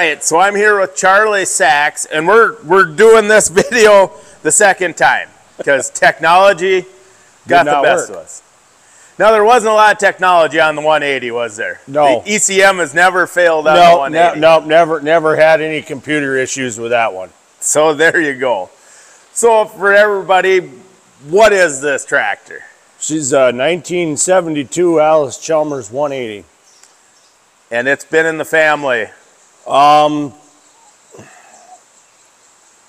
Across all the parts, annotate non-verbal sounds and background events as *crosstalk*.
right, so I'm here with Charlie Sachs, and we're we're doing this *laughs* video the second time because technology got the best work. of us. Now there wasn't a lot of technology on the 180, was there? No. The ECM has never failed on the No, no, 180. no, never, never had any computer issues with that one. So there you go. So for everybody, what is this tractor? She's uh, a 1972 Allis Chalmers 180. And it's been in the family. Um,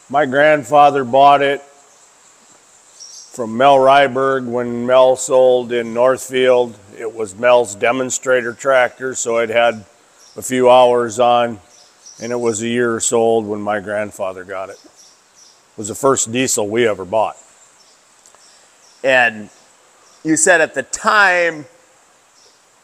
my grandfather bought it from Mel Ryberg when Mel sold in Northfield. It was Mel's demonstrator tractor, so it had a few hours on, and it was a year or so old when my grandfather got it. It was the first diesel we ever bought. And you said at the time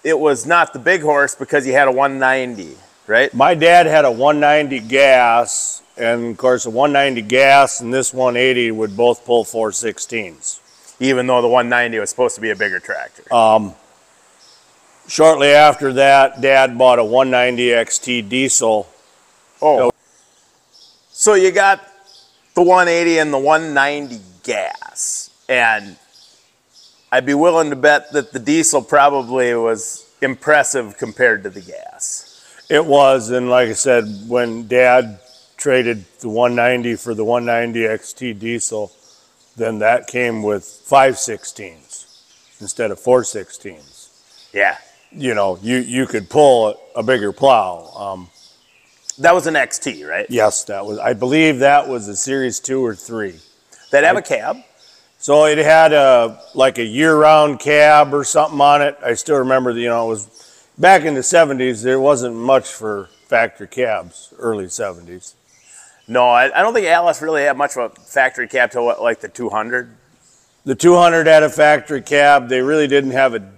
it was not the big horse because you had a 190, right? My dad had a 190 gas, and of course, a 190 gas and this 180 would both pull 416s. Even though the 190 was supposed to be a bigger tractor. Um, shortly after that, Dad bought a 190 XT diesel. oh. So you got the 180 and the 190 gas. And I'd be willing to bet that the diesel probably was impressive compared to the gas. It was, and like I said, when Dad traded the 190 for the 190 XT diesel, then that came with 516s instead of 416s. Yeah. You know, you, you could pull a bigger plow. Um, That was an XT, right? yes, that was, I believe that was a Series 2 or 3. That have a cab. So it had a like a year-round cab or something on it. I still remember, you know, it was back in the '70s. There wasn't much for factory cabs, early '70s. No, I, I don't think Allis really had much of a factory cab till what, like the 200. The 200 had a factory cab. They really didn't have a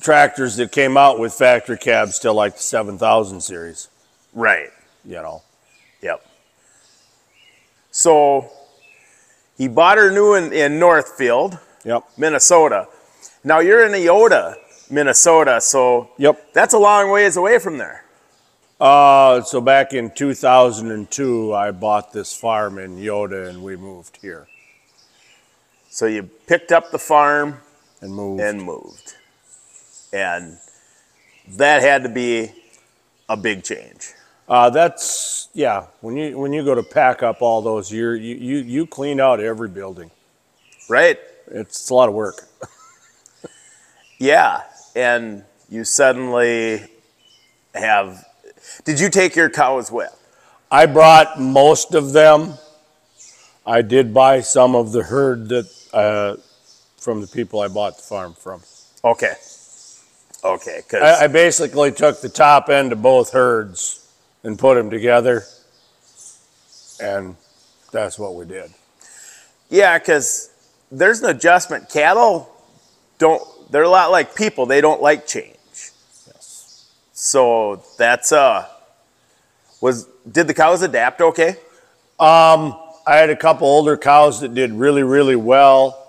tractors that came out with factory cabs till like the 7000 series. Right. You know, Yep. So he bought her new in, in Northfield, yep, Minnesota. Now you're in Eyota, Minnesota, so yep. that's a long ways away from there. Uh, so back in 2002, I bought this farm in Eyota, and we moved here So you picked up the farm and moved. and moved. And that had to be a big change. Uh, that's yeah. When you when you go to pack up all those, you're, you you you clean out every building. Right? It's, it's a lot of work. *laughs* Yeah. And you suddenly have. Did you take your cows with? I brought most of them. I did buy some of the herd that uh, from the people I bought the farm from. Okay. Okay. Because I, I basically took the top end of both herds and put them together, and that's what we did. Yeah, because there's an adjustment. Cattle don't, they're a lot like people. They don't like change. Yes. So that's, uh, was, did the cows adapt okay? Um, I had a couple older cows that did really, really well.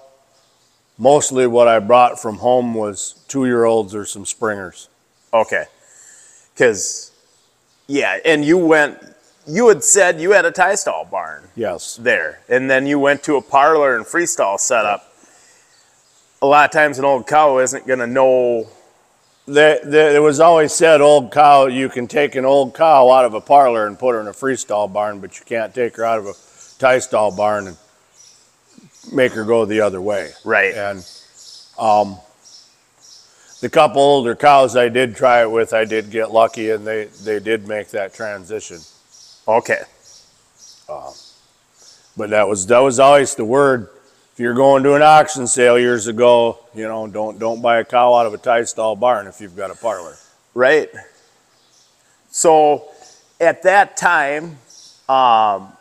Mostly what I brought from home was two year olds or some springers. Okay. Because, yeah, and you went, you had said you had a tie stall barn Yes. there, and then you went to a parlor and freestall setup. A lot of times an old cow isn't going to know, There, there, it was always said, old cow, you can take an old cow out of a parlor and put her in a freestall barn, but you can't take her out of a tie stall barn and make her go the other way. right? And um, the couple older cows I did try it with, I did get lucky and they, they did make that transition. Okay. But that was that was always the word. If you're going to an auction sale years ago, you know, don't don't buy a cow out of a tie stall barn if you've got a parlor. Right. So at that time, um,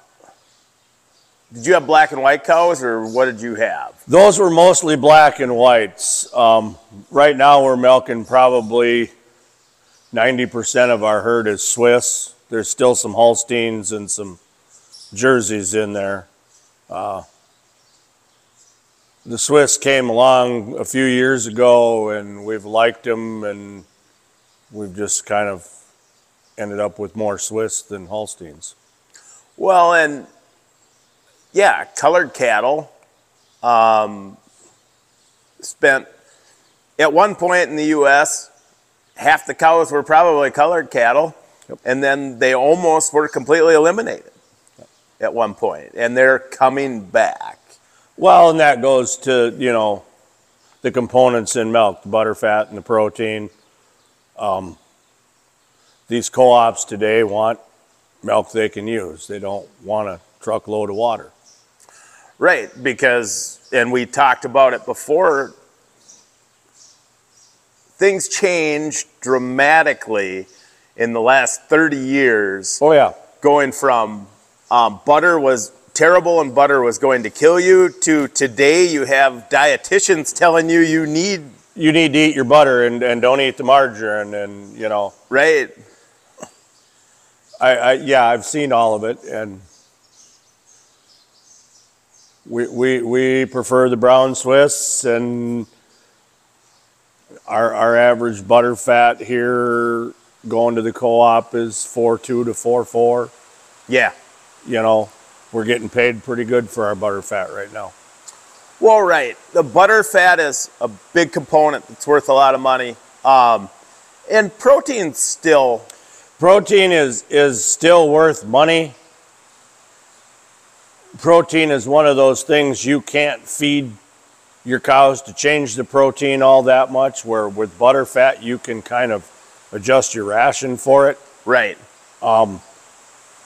did you have black and white cows or what did you have? Those were mostly black and whites. Um, right now, we're milking probably 90% of our herd is Swiss. There's still some Holsteins and some Jerseys in there. Uh, the Swiss came along a few years ago, and we've liked them, and we've just kind of ended up with more Swiss than Holsteins. Well, and yeah, colored cattle um, spent at one point in the U.S. half the cows were probably colored cattle, Yep. and then they almost were completely eliminated at one point, and they're coming back. Well, and that goes to, you know, the components in milk, the butter fat and the protein. Um, these co-ops today want milk they can use. They don't want a truckload of water. Right, because, and we talked about it before, things changed dramatically in the last 30 years, Oh yeah. going from um, butter was terrible and butter was going to kill you to today you have dietitians telling you you need, You need to eat your butter and, and don't eat the margarine and, you know, right? I, I yeah, I've seen all of it and we, we, we prefer the brown Swiss and our, our average butter fat here going to the co-op is 4.2 to 4.4. Yeah. You know, we're getting paid pretty good for our butter fat right now. Well, right. The butter fat is a big component that's worth a lot of money. Um, and protein's still, Protein is, is still worth money. Protein is one of those things you can't feed your cows to change the protein all that much, where with butter fat, you can kind of adjust your ration for it. right.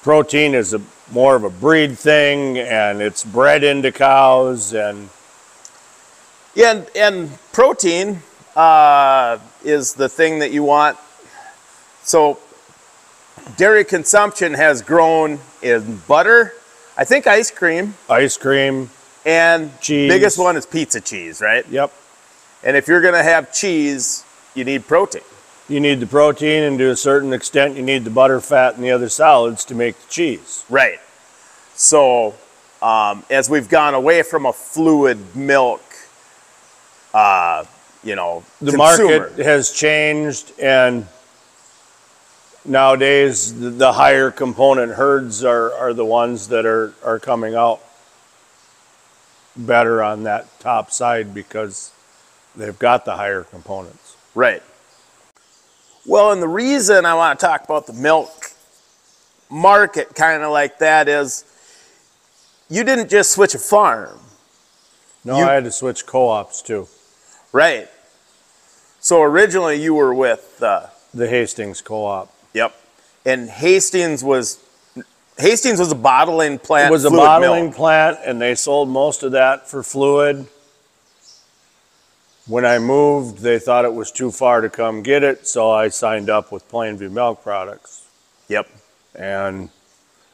Protein is a more of a breed thing and it's bred into cows and Yeah, and, and protein uh, is the thing that you want. So, dairy consumption has grown in butter, I think ice cream, ice cream. and Cheese. biggest one is pizza cheese, right? Yep. And if you're gonna have cheese, you need protein. You need the protein and to a certain extent you need the butter fat and the other solids to make the cheese. Right. So, um, as we've gone away from a fluid milk, uh, you know, the consumer, market has changed and nowadays the, the higher component herds are, are the ones that are, are coming out better on that top side because they've got the higher components. Right. Well, and the reason I want to talk about the milk market kind of like that is you didn't just switch a farm, No, You- I had to switch co-ops too. right? So originally you were with, uh, The Hastings co-op. yep, and Hastings was Hastings was a bottling plant. It was a bottling milk. plant and they sold most of that for fluid. When I moved, they thought it was too far to come get it, so I signed up with Plainview Milk Products. Yep. And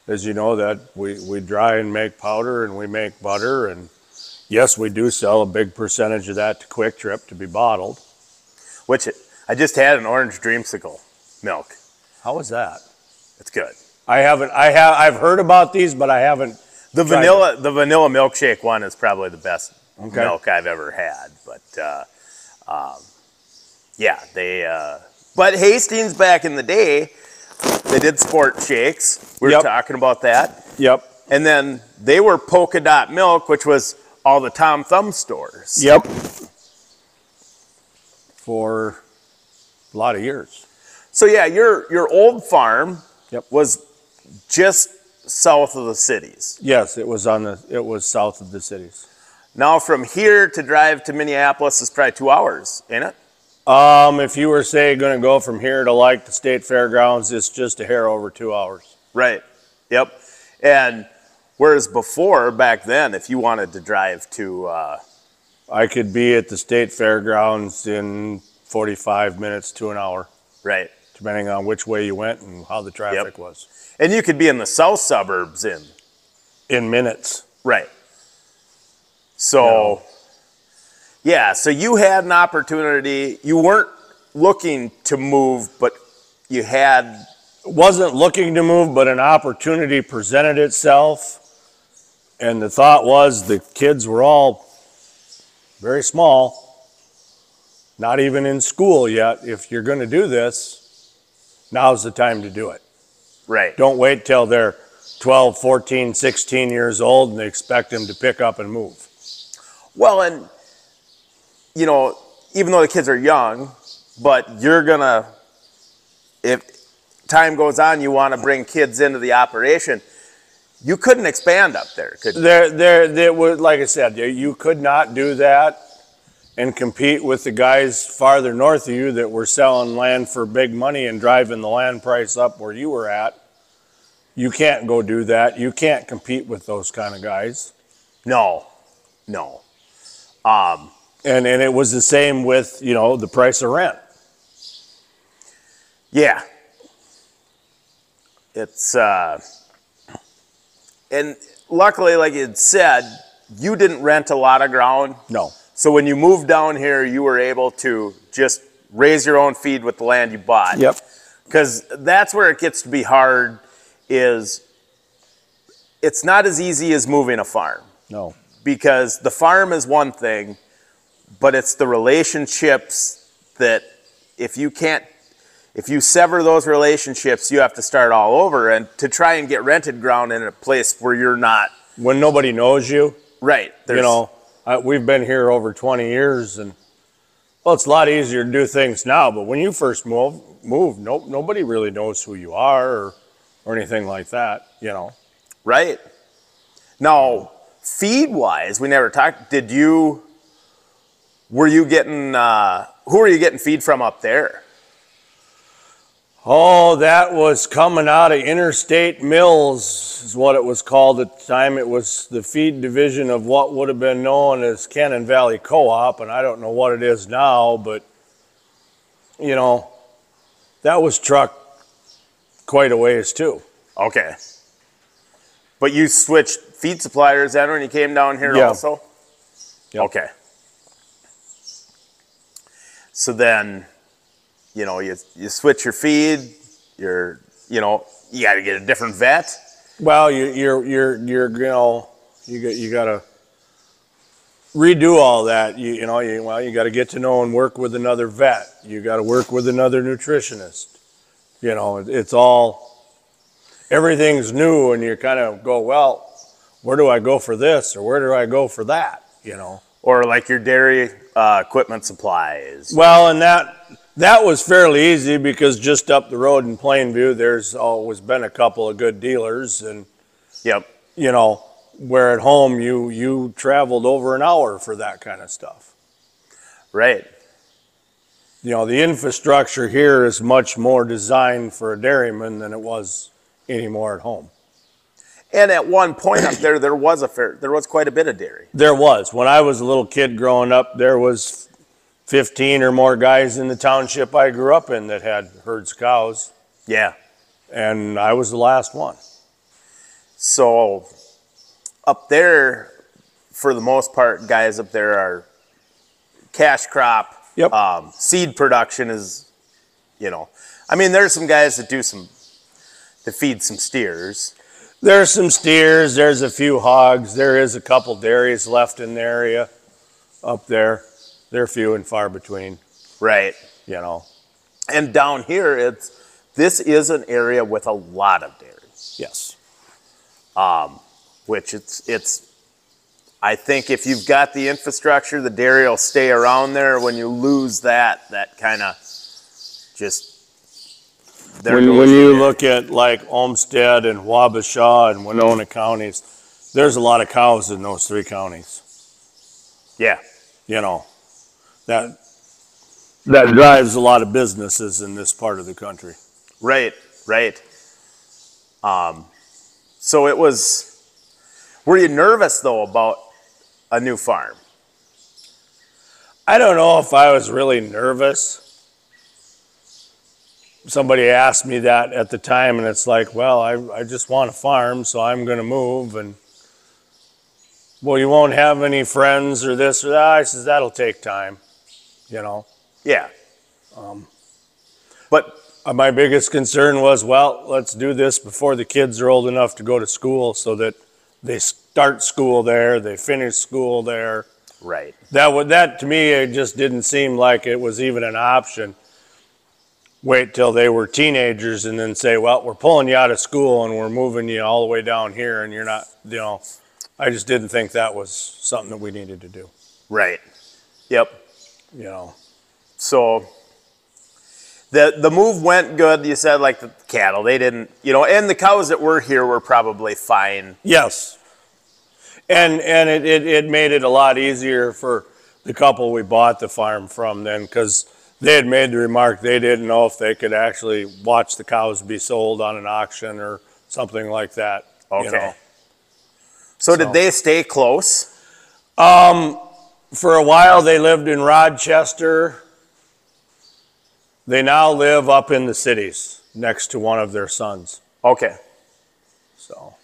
as you know, that we, we dry and make powder and we make butter. And yes, we do sell a big percentage of that to Kwik Trip to be bottled. Which I just had an orange dreamsicle milk. How was that? It's good. I haven't, I have, I've heard about these, but I haven't. The vanilla, the vanilla milkshake one is probably the best Okay. milk I've ever had. But uh, um, yeah, they. Uh, but Hastings back in the day, they did sport shakes. We were Yep. talking about that, Yep. and then they were polka dot milk, which was all the Tom Thumb stores. Yep. For a lot of years. So yeah, your your old farm Yep. was just south of the cities. Yes, it was on the, it was south of the cities. Now from here to drive to Minneapolis is probably two hours, ain't it? Um, if you were say going to go from here to like the state fairgrounds, it's just a hair over two hours. Right. Yep. And whereas before, back then, if you wanted to drive to, uh, I could be at the state fairgrounds in 45 minutes to an hour, right, depending on which way you went and how the traffic was. and you could be in the south suburbs in, In minutes. right. So, yeah, so you had an opportunity. You weren't looking to move, but you had, Wasn't looking to move, but an opportunity presented itself. And the thought was the kids were all very small, not even in school yet. If you're going to do this, now's the time to do it. Right. Don't wait till they're 12, 14, 16 years old and expect them to pick up and move. Well, and you know, even though the kids are young, but you're gonna, if time goes on, you want to bring kids into the operation. You couldn't expand up there, could you? There, there, there was, like I said, you- you could not do that and compete with the guys farther north of you that were selling land for big money and driving the land price up where you were at. You can't go do that. You can't compete with those kind of guys. No, no. Um, And, and it was the same with, you know, the price of rent. yeah. It's uh, and luckily, like you said, you didn't rent a lot of ground. No. So when you moved down here, you were able to just raise your own feed with the land you bought. Yep. Because that's where it gets to be hard. Is it's not as easy as moving a farm No. Because the farm is one thing, but it's the relationships that if you can't, if you sever those relationships, you have to start all over. And to try and get rented ground in a place where you're not When nobody knows you, right, you know, I, we've been here over 20 years and well, it's a lot easier to do things now, but when you first move, move, no, nobody really knows who you are or, or anything like that, you know. Right. Now, feed wise, we never talked. Did you, were you getting, uh, who were you getting feed from up there? Oh, that was coming out of Interstate Mills, is what it was called at the time. It was the feed division of what would have been known as Cannon Valley Co-op, and I don't know what it is now, but you know, that was trucked quite a ways too. Okay. But you switched feed suppliers then when you came down here Yeah. also? Yep. Okay. So then, you know, you, you switch your feed, you're, you know, you got to get a different vet. Well, you, you're you're you're you know you got you got to redo all that. You you know you well you got to get to know and work with another vet. You got to work with another nutritionist. You know it, it's all everything's new, and you kind of go well, where do I go for this or where do I go for that? You know. Or like your dairy uh, equipment supplies. Well, and that that was fairly easy because just up the road in Plainview, there's always been a couple of good dealers and. Yep. you know, where at home you you traveled over an hour for that kind of stuff. Right. You know, the infrastructure here is much more designed for a dairyman than it was anymore at home. And at one point up there, there was a fair, there was quite a bit of dairy. There was when I was a little kid growing up, there was 15 or more guys in the township I grew up in that had herds of cows, Yeah. and I was the last one. So up there, for the most part, guys up there are cash crop. Yep. Um, seed production is, you know, I mean, there's some guys that do some, that feed some steers. There's some steers, there's a few hogs, there is a couple dairies left in the area up there. They're few and far between, Right. you know. And down here, it's, this is an area with a lot of dairies, Yes. Um, which it's, it's, I think if you've got the infrastructure, the dairy will stay around there. When you lose that, that kind of just, When, when you look at like Olmsted and Wabasha and Winona counties, there's a lot of cows in those three counties. Yeah. You know, that that drives a lot of businesses in this part of the country. Right, right. Um, so it was. Were you nervous though about a new farm? I don't know if I was really nervous. Somebody asked me that at the time, and it's like, well, I, I just want a farm, so I'm going to move. And, well, you won't have any friends or this or that. I says, that'll take time, you know. Yeah. but Uh, My biggest concern was, well, let's do this before the kids are old enough to go to school so that they start school there, they finish school there. right, That would, that to me, it just didn't seem like it was even an option. Wait till they were teenagers and then say, well, we're pulling you out of school and we're moving you all the way down here and you're not, you know, I just didn't think that was something that we needed to do, Right. Yep. you know. So the the move went good. You said like the cattle, they didn't, you know, and the cows that were here were probably fine. Yes. And, and it, it, it made it a lot easier for the couple we bought the farm from then because they had made the remark they didn't know if they could actually watch the cows be sold on an auction or something like that. you Okay. know. So, So- did they stay close? Um, for a while, they lived in Rochester. They now live up in the cities next to one of their sons. Okay. So,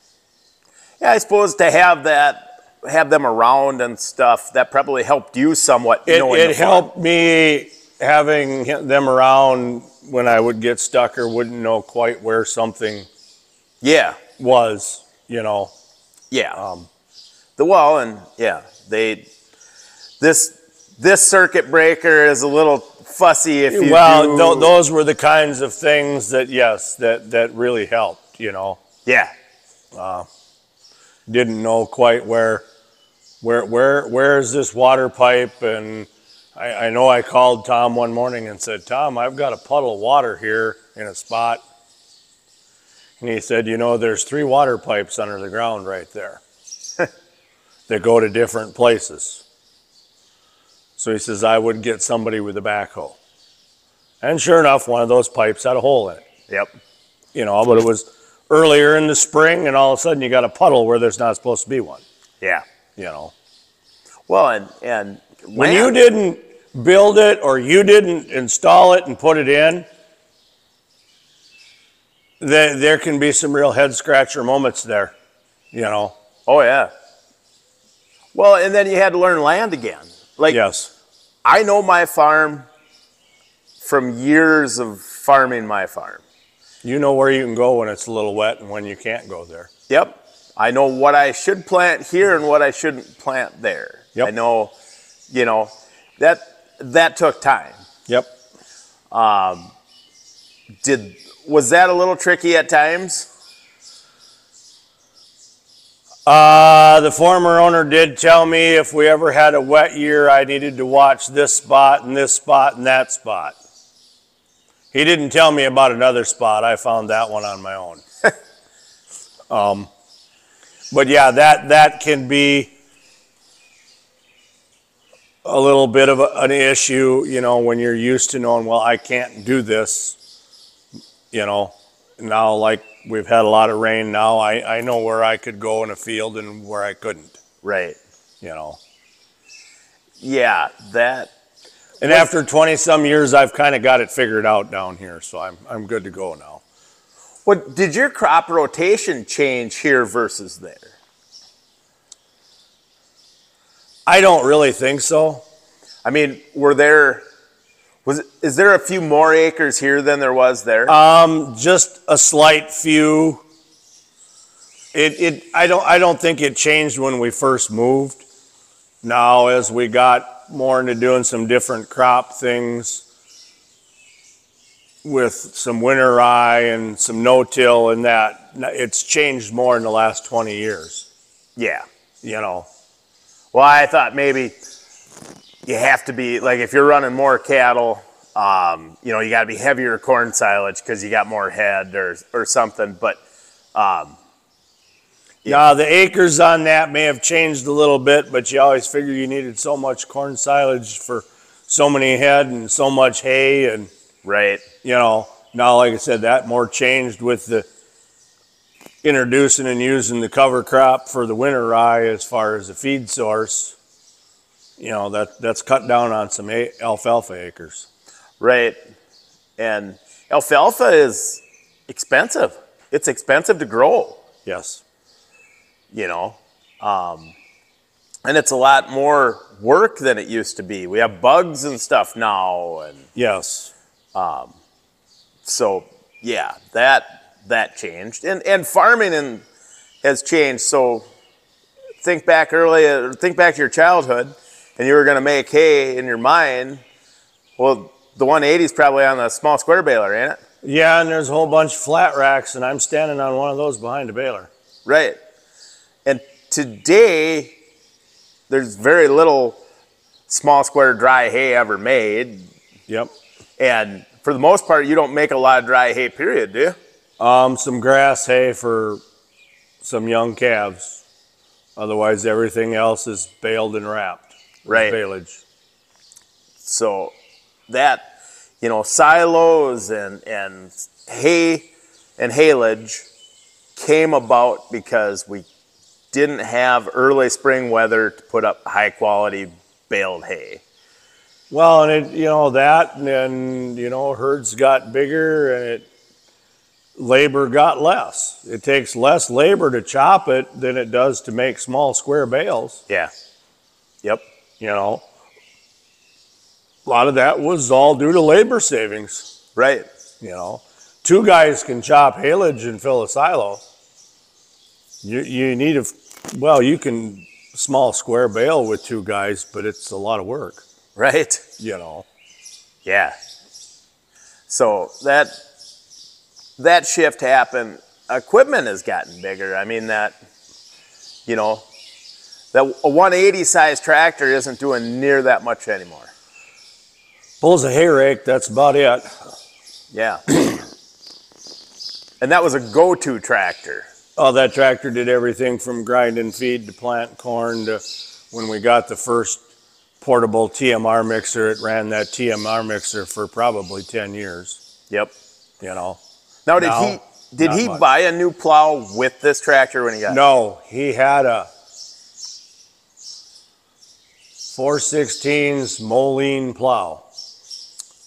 Yeah, I suppose to have that have them around and stuff, that probably helped you somewhat. it, it helped me having them around when I would get stuck or wouldn't know quite where something Yeah. was, you know. Yeah. Um, The well, and yeah, they this this circuit breaker is a little fussy if you well, do, tho- those were the kinds of things that, yes, that, that really helped, you know. yeah, Didn't know quite where, where, where, where is this water pipe? And I, I know I called Tom one morning and said, Tom, I've got a puddle of water here in a spot. And he said, you know, there's three water pipes under the ground right there *laughs* that go to different places. So he says, I would get somebody with a backhoe. And sure enough, one of those pipes had a hole in it, yep, you know, but it was earlier in the spring and all of a sudden you got a puddle where there's not supposed to be one, yeah. you know. Well, and and When you didn't build it or you didn't install it and put it in, there, there can be some real head scratcher moments there, you know. oh yeah. Well, and then you had to learn land again. Like Yes. I know my farm from years of farming my farm. You know where you can go when it's a little wet and when you can't go there. Yep. I know what I should plant here and what I shouldn't plant there. Yep. I know, you know, that that took time. Yep. Did was that a little tricky at times? Uh, the former owner did tell me if we ever had a wet year, I needed to watch this spot and this spot and that spot. He didn't tell me about another spot. I found that one on my own. *laughs* um, but yeah, that that can be a little bit of a, an issue, you know, when you're used to knowing, well, I can't do this, you know. Now, like we've had a lot of rain now, I, I know where I could go in a field and where I couldn't, Right. you know. Yeah, that And after 20 some years, I've kind of got it figured out down here, so I'm, I'm good to go now. What did your crop rotation change here versus there? I don't really think so. I mean, were there was is there a few more acres here than there was there? Um, just a slight few. It, it, I don't, I don't think it changed when we first moved. Now, as we got more into doing some different crop things with some winter rye and some no-till and that, it's changed more in the last 20 years, yeah. you know. Well, I thought maybe you have to be like if you're running more cattle, um, you know, you got to be heavier corn silage because you got more head or or something. But Now, the acres on that may have changed a little bit, but you always figure you needed so much corn silage for so many head and so much hay and, right, you know, now, like I said, that more changed with the introducing and using the cover crop for the winter rye as far as a feed source. You know, that, that's cut down on some alfalfa acres. right, and alfalfa is expensive. It's expensive to grow. Yes. you know um, and it's a lot more work than it used to be we have bugs and stuff now and Yes. so yeah that that changed and and farming and has changed so think back earlier uh, think back to your childhood and you were going to make hay in your mine well the 180 is probably on the small square baler, ain't it? Yeah, and there's a whole bunch of flat racks, and I'm standing on one of those behind a baler. Right. And today, there's very little small square dry hay ever made. Yep. And for the most part, you don't make a lot of dry hay, period, do you? Um, some grass hay for some young calves. Otherwise, everything else is baled and wrapped. Right. Balage. So that, you know, silos and, and hay and haylage came about because we didn't have early spring weather to put up high quality baled hay. Well, and it, you know that, and then you know herds got bigger, and it labor got less. It takes less labor to chop it than it does to make small square bales. Yeah. Yep. You know, a lot of that was all due to labor savings. Right. You know, two guys can chop haylage and fill a silo. You you need a well, you can small square bale with two guys, but it's a lot of work. Right. You know. Yeah. So that that shift happened. Equipment has gotten bigger. I mean that you know that a 180 size tractor isn't doing near that much anymore. Pulls a hay rake, that's about it. Yeah. and that was a go-to tractor. Oh, that tractor did everything from grinding feed to plant corn to when we got the first portable TMR mixer, it ran that TMR mixer for probably 10 years, Yep. you know. Now did No, he did he much. buy a new plow with this tractor when he got it? No, he had a 416s Moline plow,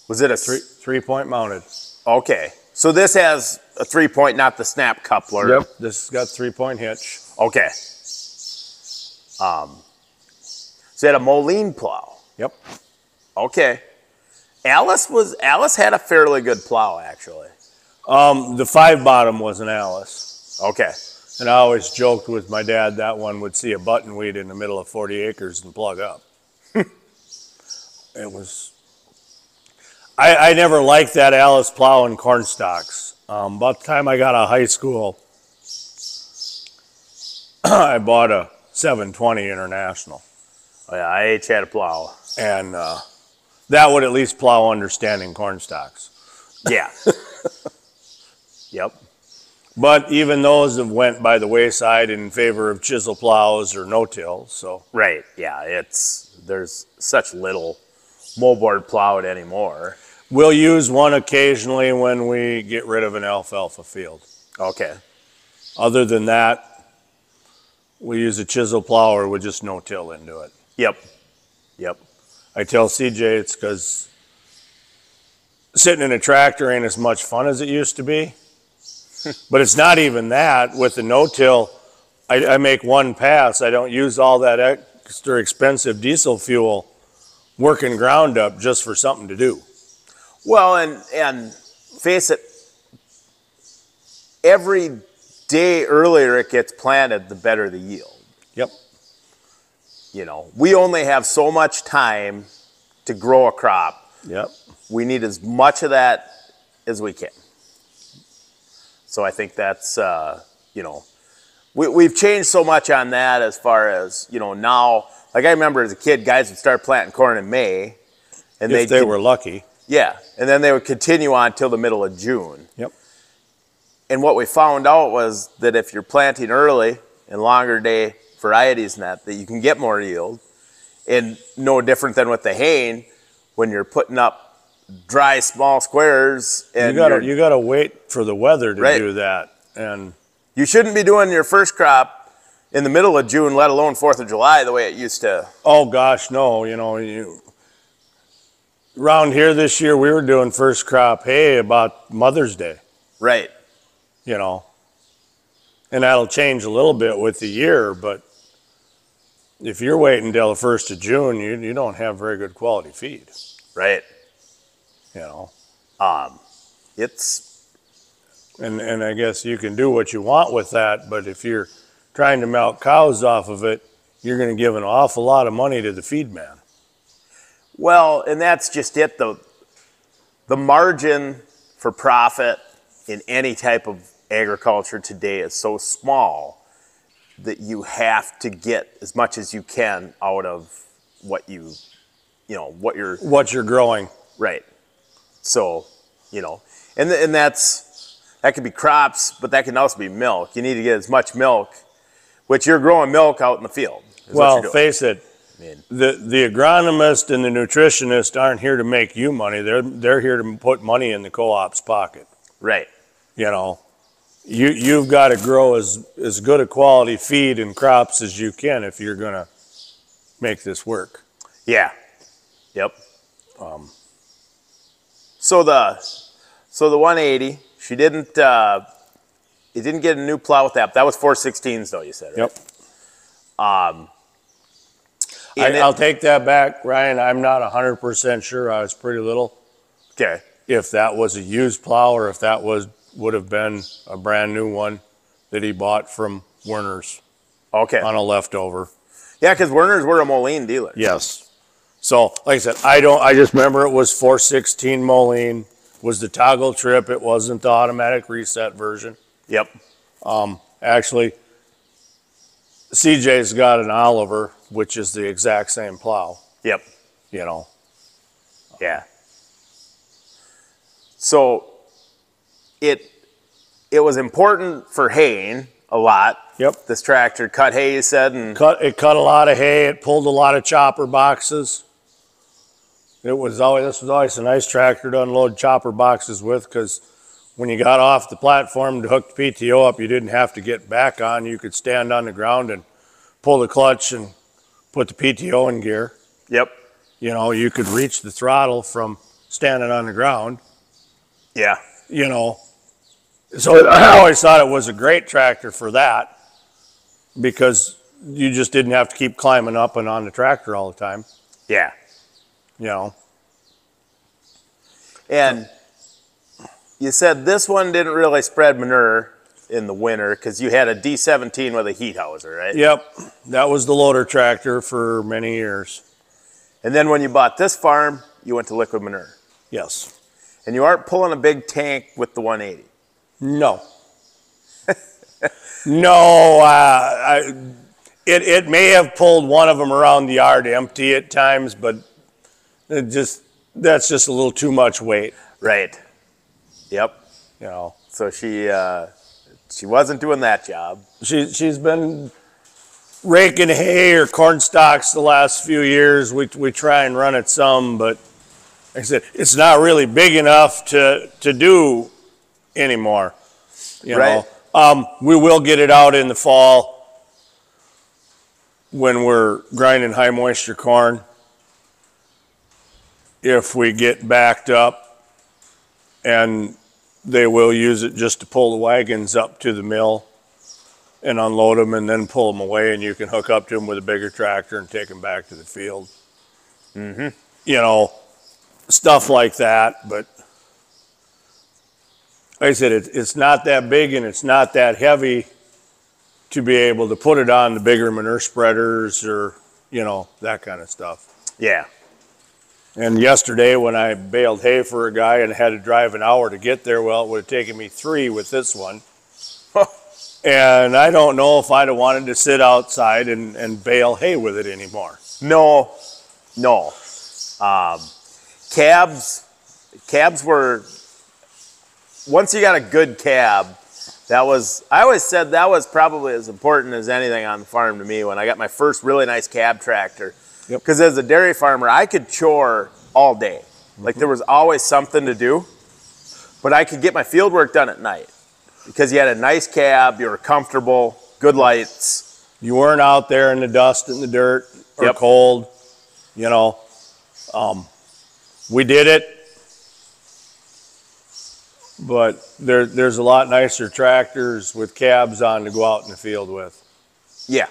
Was it a three, three point mounted. Okay. So this has a three point, not the snap coupler. Yep, This has got three point hitch. Okay. Um, so he had a Moline plow. Yep. Okay. Allis was Allis had a fairly good plow actually. Um, the five bottom was an Allis. Okay. And I always joked with my dad that one would see a buttonweed in the middle of 40 acres and plug up. *laughs* it was. I, I never liked that Allis plow and corn stalks. Um, about the time I got out of high school, *clears throat* I bought a 720 International. Oh yeah, IH had a plow. And uh, that would at least plow understanding corn stalks. Yeah. *laughs* yep. But even those have went by the wayside in favor of chisel plows or no-till. So Right. Yeah. It's there's such little moldboard plowed anymore. We'll use one occasionally when we get rid of an alfalfa field. Okay. Other than that, we use a chisel plow or we just no till into it. Yep. Yep. I tell CJ it's because sitting in a tractor ain't as much fun as it used to be. *laughs* but it's not even that. With the no till, I, I make one pass. I don't use all that extra expensive diesel fuel working ground up just for something to do. Well, and and face it, every day earlier it gets planted, the better the yield. Yep. You know, we only have so much time to grow a crop. Yep. We need as much of that as we can. So I think that's uh, you know, we, we've changed so much on that as far as you know now. Like I remember as a kid, guys would start planting corn in May, and If they were lucky. yeah, and then they would continue on till the middle of June. Yep. And what we found out was that if you're planting early and longer day varieties and that, that you can get more yield. And no different than with the haying, when you're putting up dry small squares and you gotta you gotta wait for the weather to Right. do that. And you shouldn't be doing your first crop in the middle of June, let alone Fourth of July, the way it used to. oh gosh, no, you know, you around here this year we were doing first crop hay about Mother's Day, Right. you know. And that'll change a little bit with the year, but if you're waiting till the first of June, you you don't have very good quality feed, Right. You know. Um, it's And and I guess you can do what you want with that, but if you're trying to milk cows off of it, you're gonna give an awful lot of money to the feed man. Well, and that's just it. The the margin for profit in any type of agriculture today is so small that you have to get as much as you can out of what you, you know, what you're What you're growing. Right. So, you know, and and that's that could be crops, but that can also be milk. You need to get as much milk, which you're growing milk out in the field. Well, face it, I mean, the the agronomist and the nutritionist aren't here to make you money. They're they're here to put money in the co-op's pocket. right. You know, you you've got to grow as as good a quality feed and crops as you can if you're gonna make this work. Yeah. Yep. Um, so the so the 180, she didn't uh, you didn't get a new plow with that. That was 416s though, you said. Right? Yep. And I, it- I'll take that back, Ryan. I'm not 100% sure. I was pretty little. okay. If that was a used plow or if that was would have been a brand new one that he bought from Werner's Okay. on a leftover. Yeah, because Werner's were a Moline dealer. Yes. So, like I said, I don't. I just remember it was 416 Moline. Was the toggle trip? It wasn't the automatic reset version. Yep. Um, actually, CJ's got an Oliver, which is the exact same plow. Yep. You know. Yeah. So it it was important for haying a lot. Yep. This tractor cut hay, you said, and Cut. It cut a lot of hay. It pulled a lot of chopper boxes. It was always this was always a nice tractor to unload chopper boxes with because when you got off the platform to hook the PTO up, you didn't have to get back on. You could stand on the ground and pull the clutch and put the PTO in gear. yep. You know, you could reach the throttle from standing on the ground. Yeah. You know, so I uh, always thought it was a great tractor for that because you just didn't have to keep climbing up and on the tractor all the time. Yeah. You know, And you said this one didn't really spread manure in the winter because you had a D17 with a heat houser, right? yep, that was the loader tractor for many years. And then when you bought this farm, you went to liquid manure. Yes. And you aren't pulling a big tank with the 180. No. *laughs* no, uh, I, it, it may have pulled one of them around the yard empty at times, but it just that's just a little too much weight, Right. Yep. you know. So she uh, she wasn't doing that job. She she's been raking hay or corn stalks the last few years. We we try and run it some, but like I said, it's not really big enough to to do anymore. You Right. know, um, we will get it out in the fall when we're grinding high moisture corn. If we get backed up, and they will use it just to pull the wagons up to the mill and unload them and then pull them away and you can hook up to them with a bigger tractor and take them back to the field. Mm-hmm. You know, stuff like that, but like I said, it, it's not that big and it's not that heavy to be able to put it on the bigger manure spreaders or, you know, that kind of stuff. Yeah. And yesterday, when I baled hay for a guy and had to drive an hour to get there, well, it would have taken me three with this one. *laughs* and I don't know if I'd have wanted to sit outside and, and bale hay with it anymore. No, no. Um, cabs, cabs were. Once you got a good cab, that was. I always said that was probably as important as anything on the farm to me when I got my first really nice cab tractor. Yep. Because as a dairy farmer, I could chore all day. Like there was always something to do, but I could get my field work done at night because you had a nice cab, you were comfortable, good lights. You weren't out there in the dust and the dirt or Yep. cold, you know. Um, we did it, but there, there's a lot nicer tractors with cabs on to go out in the field with. Yeah.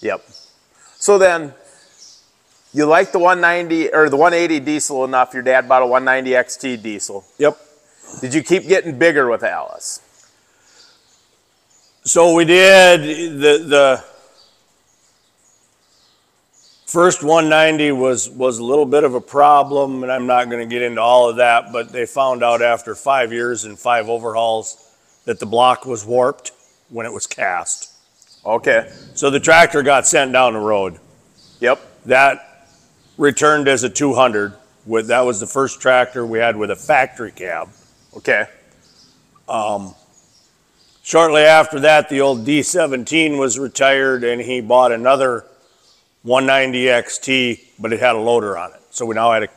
Yep. So then, you like the 190 or the 180 diesel enough. Your dad bought a 190 XT diesel. Yep. Did you keep getting bigger with Allis? So we did the the First 190 was, was a little bit of a problem, and I'm not going to get into all of that, but they found out after five years and five overhauls that the block was warped when it was cast. Okay. So the tractor got sent down the road. Yep. That returned as a 200. With, that was the first tractor we had with a factory cab. Okay. Shortly after that, the old D17 was retired, and he bought another 190 XT, but it had a loader on it. So we now had a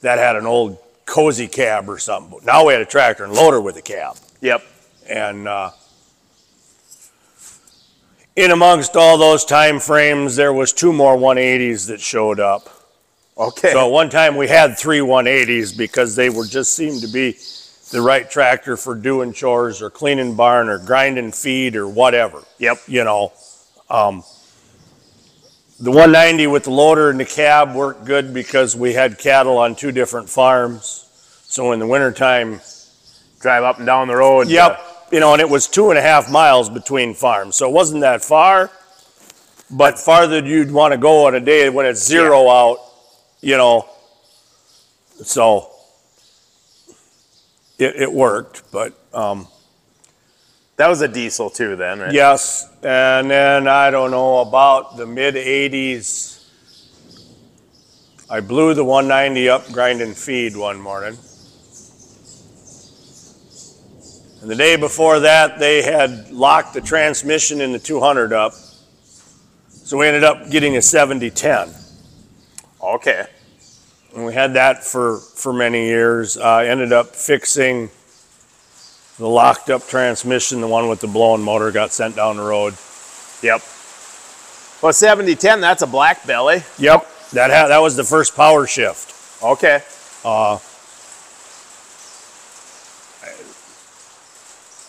that had an old cozy cab or something. But now we had a tractor and loader with a cab, Yep. and uh, in amongst all those time frames, there was two more 180s that showed up. Okay. So at one time we had three 180s because they were just seemed to be the right tractor for doing chores or cleaning barn or grinding feed or whatever. Yep. You know, um, the 190 with the loader and the cab worked good because we had cattle on two different farms. So in the wintertime, Drive up and down the road. Yep. You know, and it was two and a half miles between farms, so it wasn't that far. But farther you'd want to go on a day when it's zero out, you know. So it, it worked, but um, That was a diesel too, then, right? yes. And then I don't know about the mid 80s. I blew the 190 up grinding feed one morning. And the day before that, they had locked the transmission in the 200 up. So we ended up getting a 7010. Okay. And we had that for, for many years. I ended up fixing the locked up transmission, the one with the blown motor got sent down the road. Yep. Well, 7010, that's a black belly. Yep. That, ha- that was the first power shift. Okay. Uh,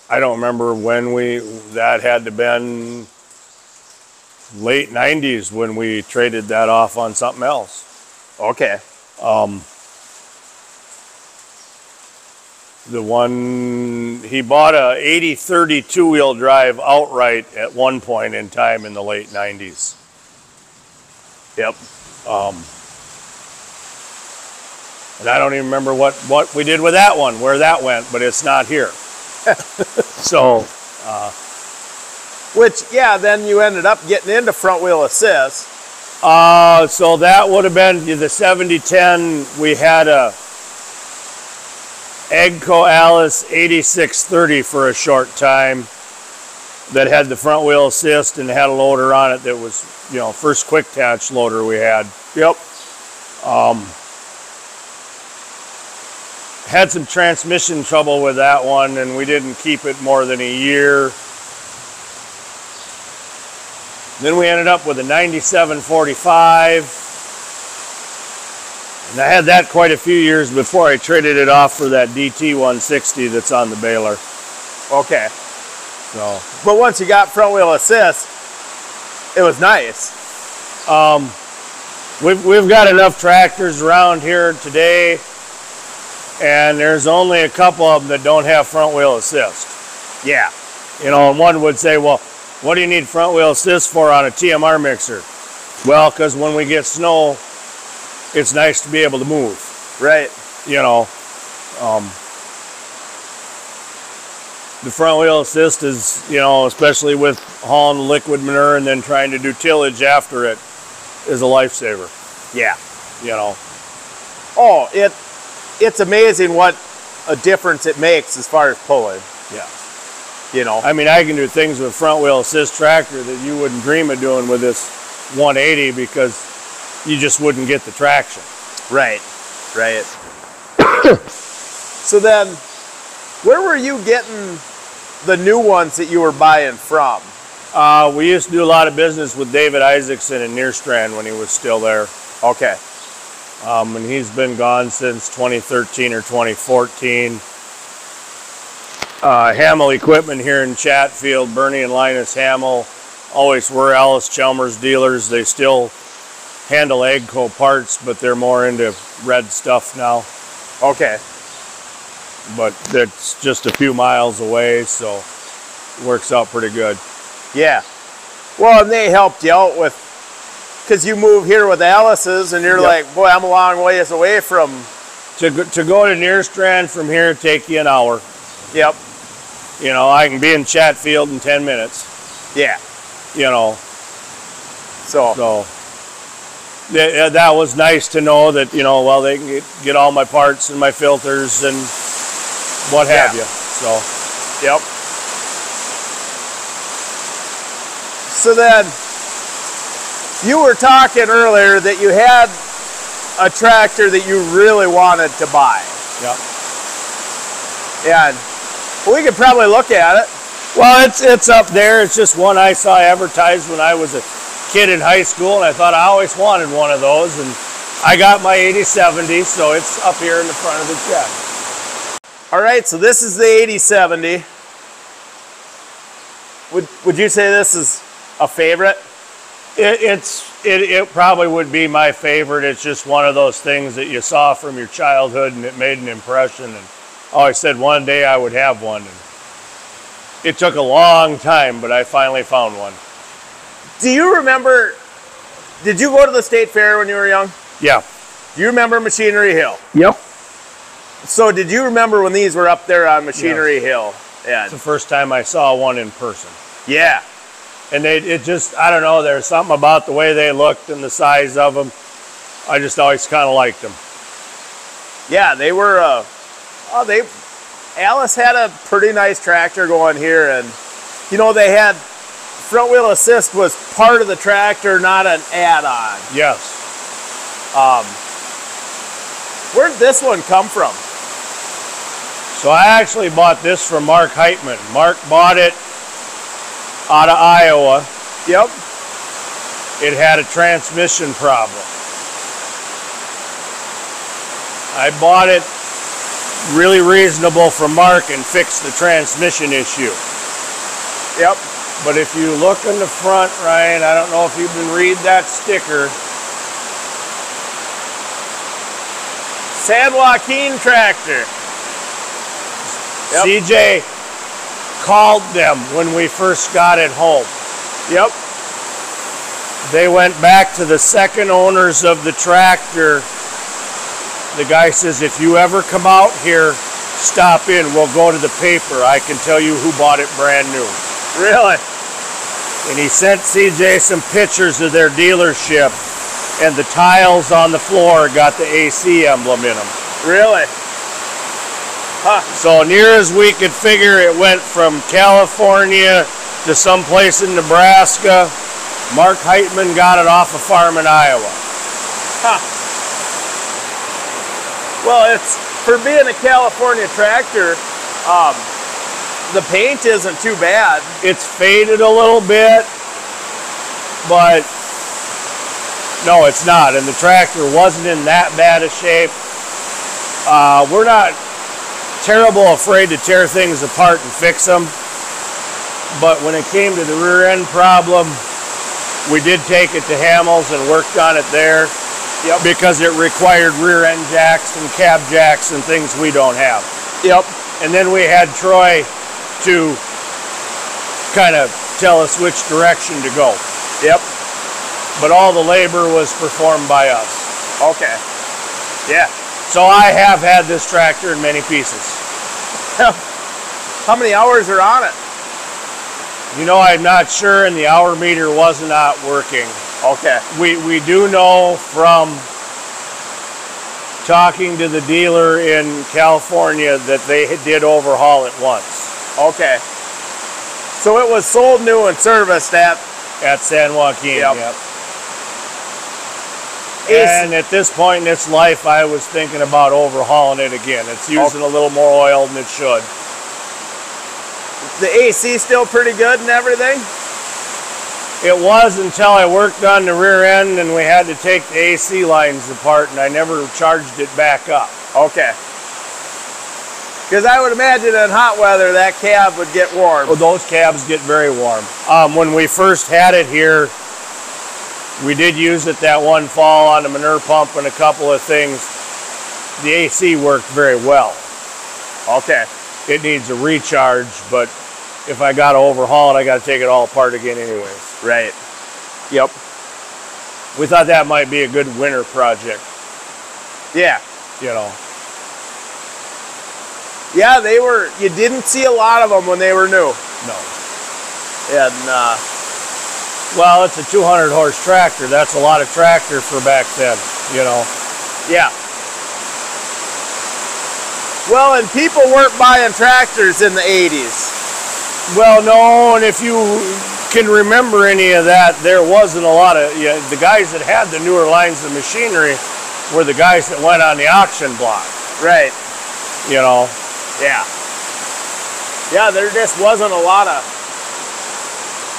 I don't remember when we, that had to been late 90s when we traded that off on something else. Okay. Um, The one, he bought a 80 30 two wheel drive outright at one point in time in the late 90s. Yep. And I don't even remember what, what we did with that one, where that went, but it's not here. *laughs* so, Which, yeah, then you ended up getting into front wheel assist. uh, so that would have been the 7010. We had a Agco Allis 8630 for a short time that had the front wheel assist and had a loader on it that was, you know, first quick attach loader we had. Yep. Had some transmission trouble with that one, and we didn't keep it more than a year. Then we ended up with a 9745. And I had that quite a few years before I traded it off for that DT 160 that's on the baler. Okay. So, But once you got front wheel assist, it was nice. Um, we've, we've got enough tractors around here today, and there's only a couple of them that don't have front wheel assist. Yeah. You know, and one would say, well, what do you need front wheel assist for on a TMR mixer? Well, because when we get snow, it's nice to be able to move. Right. You know, um, the front wheel assist is, you know, especially with hauling liquid manure and then trying to do tillage after it, is a lifesaver. Yeah. You know, Oh, it it's amazing what a difference it makes as far as pulling. yeah. You know. I mean, I can do things with front wheel assist tractor that you wouldn't dream of doing with this 180 because you just wouldn't get the traction. Right. Right. *coughs* so then, where were you getting the new ones that you were buying from? Uh, we used to do a lot of business with David Isaacson in Nerstrand when he was still there. Okay. Um, and he's been gone since 2013 or 2014. Uh, Hamel Equipment here in Chatfield, Bernie and Linus Hamel, always were Allis Chalmers dealers. They still handle Agco parts, but they're more into red stuff now. Okay. But it's just a few miles away, so works out pretty good. Yeah. Well, and they helped you out with because you move here with Allis's, and you're Yep. like, boy, I'm a long ways away from. To go, to go to Nerstrand from here take you an hour. Yep. You know, I can be in Chatfield in 10 minutes. Yeah. You know, So. so that, that was nice to know that you know, well, they can get, get all my parts and my filters and what have Yeah. you. So Yep. So then, you were talking earlier that you had a tractor that you really wanted to buy, yeah. and we could probably look at it. Well, it's it's up there. It's just one I saw advertised when I was a kid in high school, and I thought I always wanted one of those, and I got my 8070, so it's up here in the front of the shed. All right, so this is the 8070. Would would you say this is a favorite? It, it's it, it probably would be my favorite. It's just one of those things that you saw from your childhood, and it made an impression. And always said one day I would have one. And it took a long time, but I finally found one. Do you remember? Did you go to the state fair when you were young? Yeah. Do you remember Machinery Hill? Yep. So did you remember when these were up there on Machinery Hill? Yeah. It's the first time I saw one in person. Yeah. and they it just I don't know there's something about the way they looked and the size of them I just always kind of liked them Yeah, they were uh oh they Allis had a pretty nice tractor going here and you know they had front wheel assist was part of the tractor, not an add-on. yes Um Where'd this one come from? so I actually bought this from Mark Heitman Mark bought it out of Iowa Yep. it had a transmission problem I bought it really reasonable from Mark and fix the transmission issue Yep. but if you look in the front Ryan I don't know if you can read that sticker San Joaquin tractor. Yep. CJ called them when we first got it home. Yep. They went back to the second owners of the tractor. The guy says, if you ever come out here, stop in. We'll go to the paper. I can tell you who bought it brand new. Really? And he sent CJ some pictures of their dealership, and the tiles on the floor got the AC emblem in them. Really? So near as we could figure, it went from California to someplace in Nebraska. Mark Heitman got it off a farm in Iowa. Well, it's for being a California tractor, um, the paint isn't too bad. It's faded a little bit, but no, it's not. And the tractor wasn't in that bad a shape. Uh, we're not terrible afraid to tear things apart and fix them. But when it came to the rear end problem, we did take it to Hamels and worked on it there Yep. because it required rear end jacks and cab jacks and things we don't have. Yep. And then we had Troy to kind of tell us which direction to go. Yep. But all the labor was performed by us. Okay. Yeah. So I have had this tractor in many pieces. How many hours are on it? You know, I'm not sure, and the hour meter was not working. Okay. We, we do know from talking to the dealer in California that they did overhaul it once Okay. So it was sold new and serviced at at San Joaquin. Yep. Yep. And at this point in its life, I was thinking about overhauling it again. It's using a little more oil than it should. the AC still pretty good and everything. It was until I worked on the rear end and we had to take the AC lines apart and I never charged it back up. Okay. Because I would imagine in hot weather that cab would get warm. Well, those cabs get very warm. Um, when we first had it here, we did use it that one fall on the manure pump and a couple of things. The AC worked very well. Okay. It needs a recharge, but if I got to overhaul it, I got to take it all apart again anyways. Right. Yep. we thought that might be a good winter project. Yeah. You know, Yeah, they were. You didn't see a lot of them when they were new. no. And uh, Well, it's a 200 horse tractor. That's a lot of tractor for back then. You know. yeah. Well, and people weren't buying tractors in the 80s. Well, no, and if you can remember any of that, there wasn't a lot of yeah, the guys that had the newer lines of machinery were the guys that went on the auction block. Right. You know. Yeah. Yeah, there just wasn't a lot of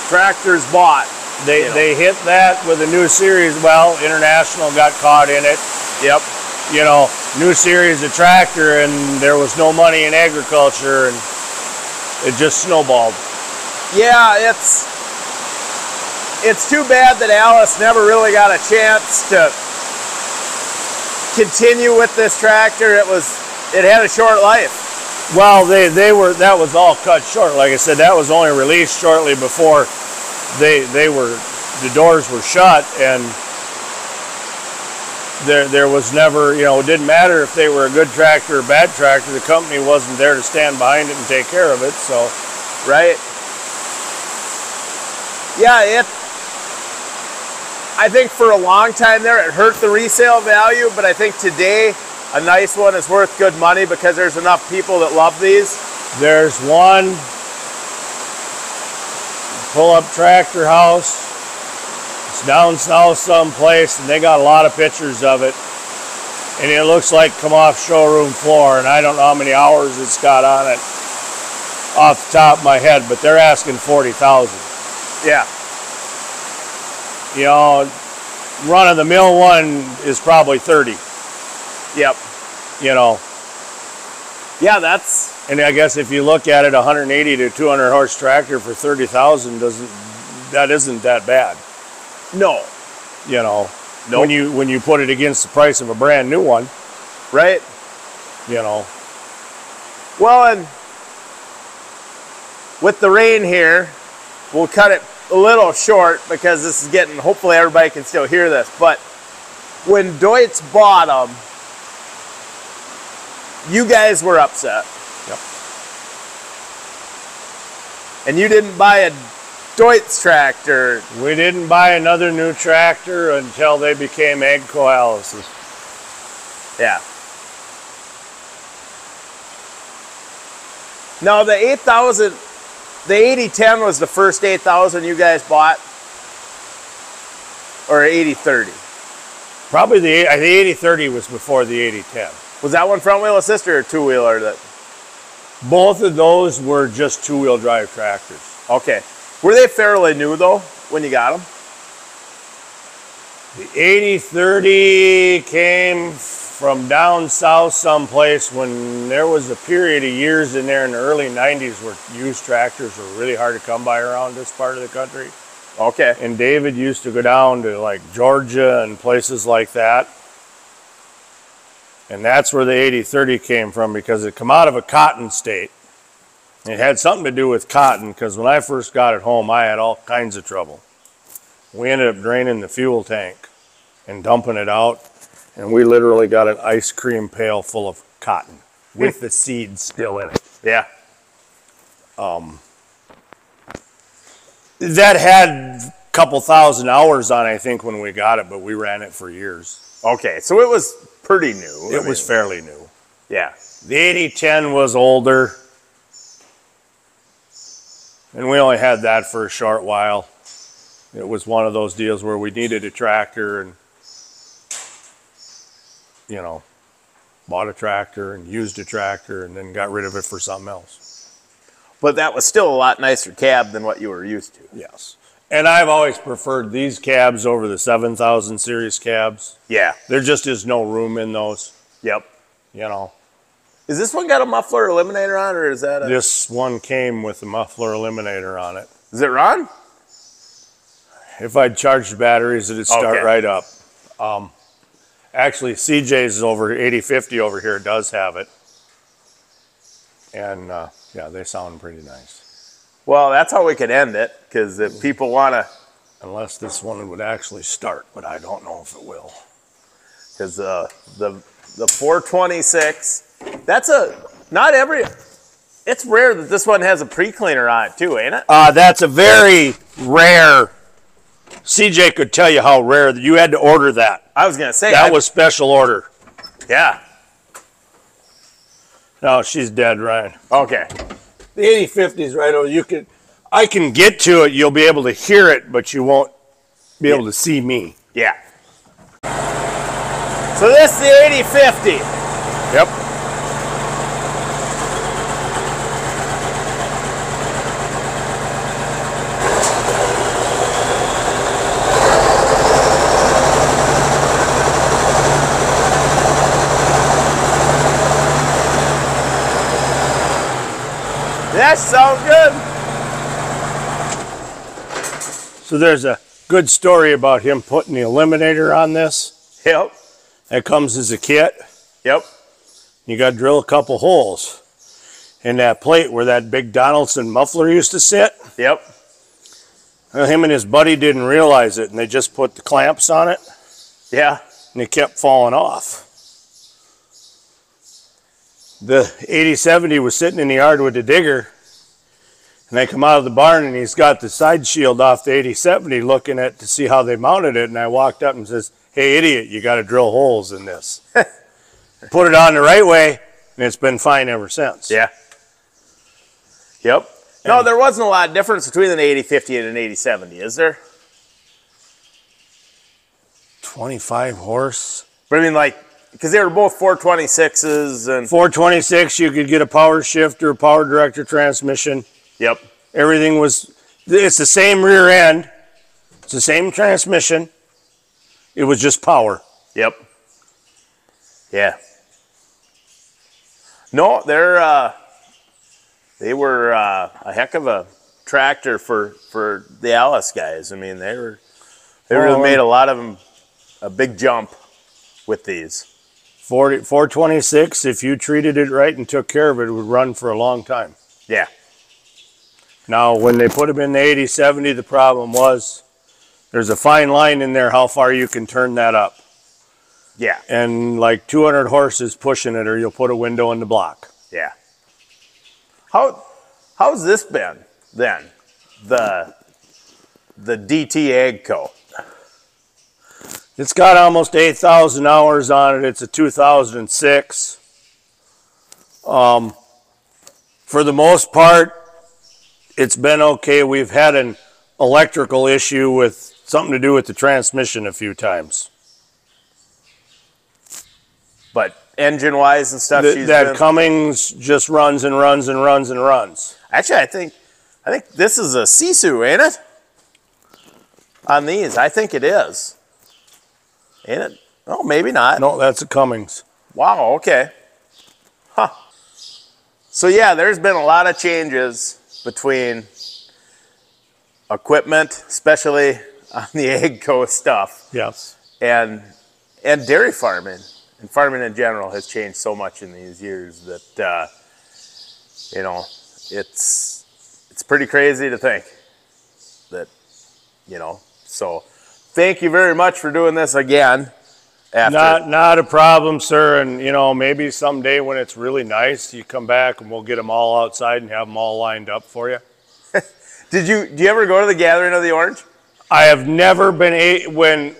tractors bought. They You know. they hit that with a new series. Well, International got caught in it. Yep. You know, new series of tractor, and there was no money in agriculture, and it just snowballed. Yeah, it's it's too bad that Allis never really got a chance to continue with this tractor. It was it had a short life. Well, they, they were that was all cut short. Like I said, that was only released shortly before they they were the doors were shut, and there there was never you know it didn't matter if they were a good tractor or bad tractor. The company wasn't there to stand behind it and take care of it. So right? Yeah, it. I think for a long time there, it hurt the resale value, but I think today a nice one is worth good money because there's enough people that love these. there's one pull up tractor house. Down south someplace, and they got a lot of pictures of it. And it looks like come off showroom floor, and I don't know how many hours it's got on it off the top of my head, but they're asking forty thousand. Yeah, You know, run of the mill one is probably thirty. yep, You know, yeah. That's and I guess if you look at it, 180 to 200 horse tractor for 30,000 doesn't that isn't that bad. No, you know Nope. when you when you put it against the price of a brand new one right? you know Well, and with the rain here, we'll cut it a little short because this is getting, hopefully, everybody can still hear this. But when Deutz bought them, you guys were upset. Yep. And you didn't buy a Deutz tractor. we didn't buy another new tractor until they became Agco Allis Yeah. Now the 8000, the 8010 was the first 8000 you guys bought? Or 8030? probably the the 8030 was before the 8010 Was that one front wheel assist or two wheeler? That both of those were just two-wheel drive tractors okay. Were they fairly new though when you got them? the 8030 came from down south someplace when there was a period of years in there in the early 90s where used tractors were really hard to come by around this part of the country Okay. and David used to go down to like Georgia and places like that. And that's where the 8030 came from because it come out of a cotton state. It had something to do with cotton because when I first got it home, I had all kinds of trouble. We ended up draining the fuel tank and dumping it out, and we literally got an ice cream pail full of cotton with the seeds still in it. Yeah. Um, That had a couple thousand hours on, I think, when we got it, but we ran it for years. Okay. So it was pretty new. I It was mean, fairly new. Yeah. The 8010 was older, and we only had that for a short while. It was one of those deals where we needed a tractor and, you know, bought a tractor and used a tractor and then got rid of it for something else. But that was still a lot nicer cab than what you were used to. Yes. And I've always preferred these cabs over the 7000 series cabs. Yeah. There just is no room in those, Yep. you know. Is this one got a muffler eliminator on, or is that a? This one came with a muffler eliminator on it. Is it Ron? If I'd charged the batteries, it'd start Okay. right up. Um, actually, CJ's over 8050 over here does have it. And uh, yeah, they sound pretty nice. Well, that's how we could end it, because if people want to unless this one would actually start, but I don't know if it will. Because uh, the the 426, that's a not every. It's rare that this one has a pre-cleaner on it too, ain't it? Uh, that's a very rare. CJ could tell you how rare that you had to order that. I was gonna say That I- was special order. yeah. No, she's dead, Ryan. Okay. The 8050 is right over. You can, I can get to it. You'll be able to hear it, but you won't be able to see me. Yeah. So this is the 8050. Yep. That sounds good. So there's a good story about him putting the eliminator on this. Yep. That comes as a kit. Yep. You got to drill a couple holes in that plate where that big Donaldson muffler used to sit. Yep. Well, him and his buddy didn't realize it, and they just put the clamps on it, Yeah. and it kept falling off. The 8070 was sitting in the yard with the digger, and they come out of the barn, and he's got the side shield off the 8070 looking at to see how they mounted it, and I walked up and says, "Hey, idiot, you got to drill holes in this." *laughs* Put it on the right way, and it's been fine ever since. Yeah. Yep. No, there wasn't a lot of difference between an 8050 and an 8070, is there? 25 horse. But I mean, like, because they were both 426s and. 426, you could get a power shifter, power director transmission. Yep. Everything was, it's the same rear end, it's the same transmission. It was just power. Yep. Yeah. No, they're uh, they were uh, a heck of a tractor for for the Allis guys. I mean, they were they really made a lot of them a big jump with these. 40, 426, if you treated it right and took care of it, it would run for a long time. Yeah. Now, when they put them in the 80, 70, the problem was there's a fine line in there how far you can turn that up. Yeah. And like 200 horses pushing it, or you'll put a window in the block. Yeah. How how's this been then? The the DT Agco. It's got almost 8,000 hours on it. It's a 2006. Um, for the most part, it's been okay. We've had an electrical issue with something to do with the transmission a few times. But engine wise and stuff, Th- she's that been, Cummins just runs and runs and runs and runs. actually I think I think this is a Sisu, ain't it? On these, I think it is. Ain't it? Oh, maybe not. No, that's a Cummins. Wow, okay. Huh. So yeah, there's been a lot of changes between equipment, especially on the *laughs* Agco stuff, Yes. and and dairy farming and farming in general has changed so much in these years that uh, you know it's it's pretty crazy to think that you know. So thank you very much for doing this again. After Not, not a problem, sir. And you know, maybe someday when it's really nice, you come back and we'll get them all outside and have them all lined up for you. *laughs* Did you do you ever go to the gathering of the orange? I have never been a when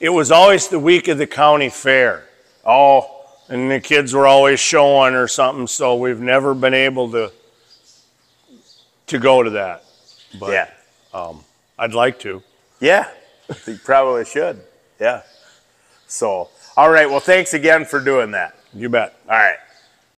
it was always the week of the county fair, Oh, and the kids were always showing or something. So we've never been able to to go to that. But yeah. Um, I'd like to. Yeah. you probably should. Yeah. So, all right. Well, thanks again for doing that. You bet. All right.